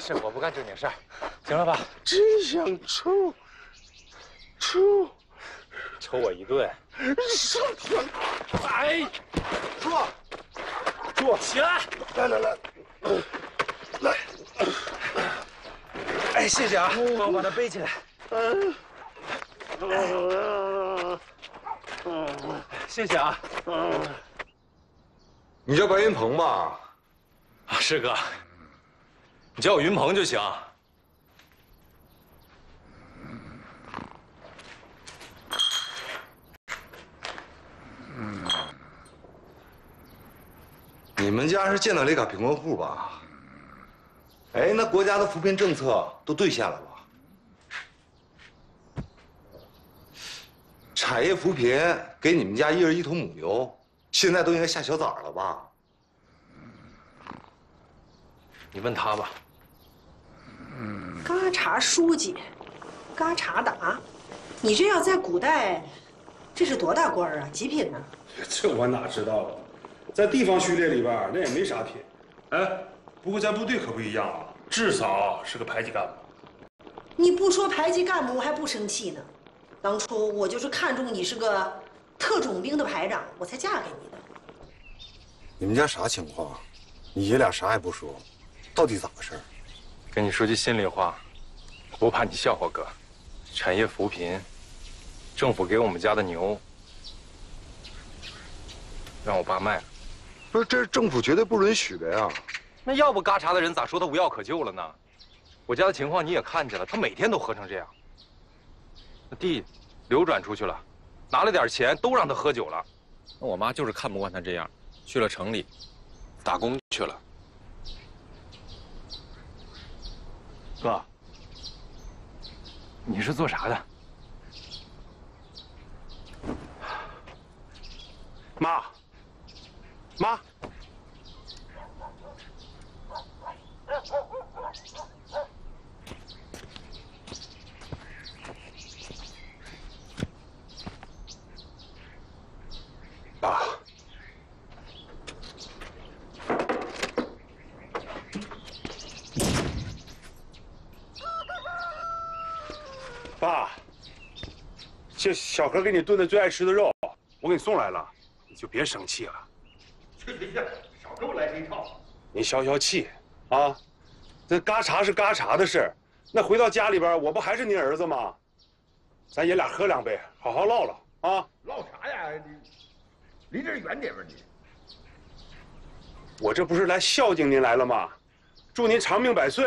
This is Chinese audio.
是我不干正经事儿，行了吧？真想抽，抽，抽我一顿。上天！哎，坐，坐起来！来来来，来，哎，谢谢啊，帮我把它背起来。嗯，谢谢啊。你叫白云鹏吧？啊，师哥，你叫我云鹏就行。你们家是建档立卡贫困户吧？哎，那国家的扶贫政策都兑现了吧？产业扶贫给你们家一人一头母牛，现在都应该下小崽了吧？你问他吧。嘎查书记，嘎查达，你这要在古代，这是多大官啊？极品呢？这我哪知道啊，在地方序列里边那也没啥品。哎，不过在部队可不一样啊，至少是个排级干部。你不说排级干部，我还不生气呢。当初我就是看中你是个特种兵的排长，我才嫁给你的。你们家啥情况？你爷俩啥也不说，到底咋回事？跟你说句心里话，不怕你笑话哥。产业扶贫，政府给我们家的牛，让我爸卖了。不是，这是政府绝对不允许的呀。那要不嘎查的人咋说他无药可救了呢？我家的情况你也看见了，他每天都喝成这样。那地流转出去了，拿了点钱都让他喝酒了。那我妈就是看不惯他这样，去了城里打工去了。哥，你是做啥的？妈，妈，爸，这小何给你炖的最爱吃的肉，我给你送来了，你就别生气了。去去去，少给我来这一套。你消消气啊！这嘎查是嘎查的事，那回到家里边，我不还是您儿子吗？咱爷俩喝两杯，好好唠唠啊！唠啥呀？你离这儿远点吧你。我这不是来孝敬您来了吗？祝您长命百岁。